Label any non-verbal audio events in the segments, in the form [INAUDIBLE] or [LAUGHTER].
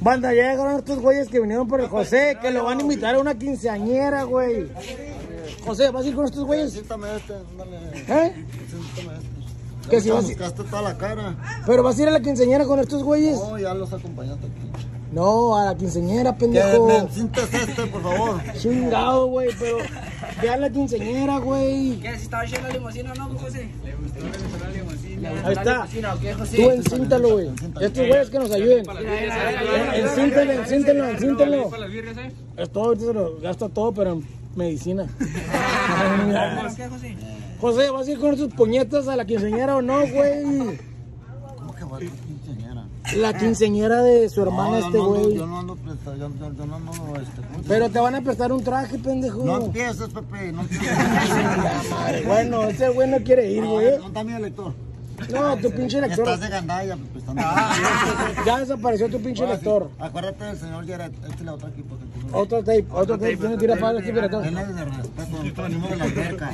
Banda, ya llegaron estos güeyes que vinieron por el José, que lo van a invitar a una quinceañera, güey. José, ¿vas a ir con estos güeyes? Siéntame este. ¿Eh? Este. Que si vas, buscaste toda la cara. pero vas a ir a la quinceañera con estos güeyes. No, ya los acompañaste aquí. No, a la quinceañera, Que pendejo. me sientes este, por favor. [LAUGHS] Chingado, güey, pero ve a la quinceañera, güey. ¿Qué? ¿Si estaba lleno la limusina o no, José? Ahí está. ¿o qué, José? Tú encíntalo, güey. Estos güeyes que nos ayuden. Encíntalo, encíntalo, encíntalo. Es todo, ahorita se lo gasta todo, pero en medicina. [LAUGHS] ¿Qué, José? José, ¿vas a ir con estos puñetas a la quinceañera o no, güey? La quinceañera de su hermana, No, este no ando- güey. Yo no ando prestado, yo, yo, yo no ando, este. ¿cómo se Pero te van a prestar un traje, pendejo. No empieces, Pepe, no empieces. [LAUGHS] Bueno, ese güey no quiere ir, güey. ¿Dónde está mi elector? No, tu pinche lector. Estás de gandalla, Pepe. Están Ya desapareció tu pinche lector. Acuérdate del señor Jared, este es otro equipo que tú. Otro tape, otro tape. Tiene que ir a pagar este director. Denle de respeto, venimos de la alberca.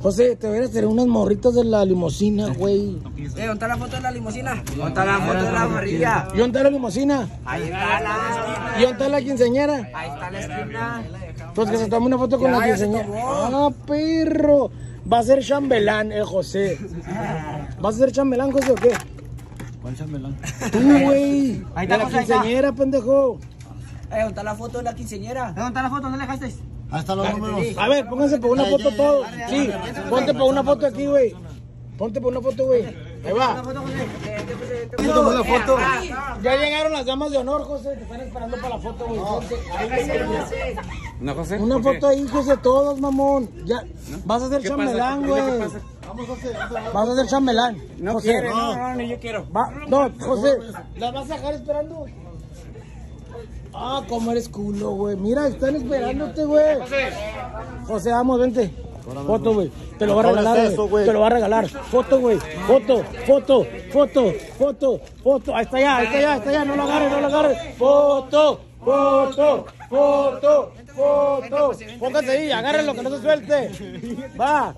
José, te hubieras tener unas morritas de la limusina, güey. Eh, ¿dónde está la foto de la limusina? ¿Dónde está la foto de la morrilla? ¿Y dónde está la limusina? Ahí está la esquina. ¿Y dónde está la quinceañera? Ahí está la esquina. Pues que se tome una foto con Ya, la tomó. Ah, perro. Va a ser chambelán, el José. ¿Vas a ser chambelán, José, o qué? ¿Cuál chambelán? Tú, güey. Ahí De está, la quinceañera, pendejo. Eh, ¿dónde está la foto de la quinceñera? ¿Dónde está la foto? ¿Dónde la dejaste? Ahí están los números. A ver, pónganse por una foto todos. Sí, ponte por una foto aquí, güey. Ponte por una foto, güey. Ahí va. Tomó la foto. Ya llegaron las damas de honor, José. Te están esperando para la foto, güey. ¿Una José? Una foto ahí, José, todos, mamón. Ya. Vas a ser ¿Qué pasa? chambelán, ¿Qué es lo güey. que pasa? Vas a ser chambelán. No José. no, no, ni yo quiero. Va, no, José, ¿las vas a dejar esperando? Ah, cómo eres culo, güey. Mira, están esperándote, güey. José, vamos, vente. Foto, güey. Te lo va a regalar, eso. Te lo va a regalar. Foto, güey. Foto, foto, foto, foto, foto. Ahí está ya, ahí está ya, ahí está ya. No lo agarres, no lo agarres. Foto, foto, foto, foto. Póngase ahí, agárrenlo, que no se suelte. Va.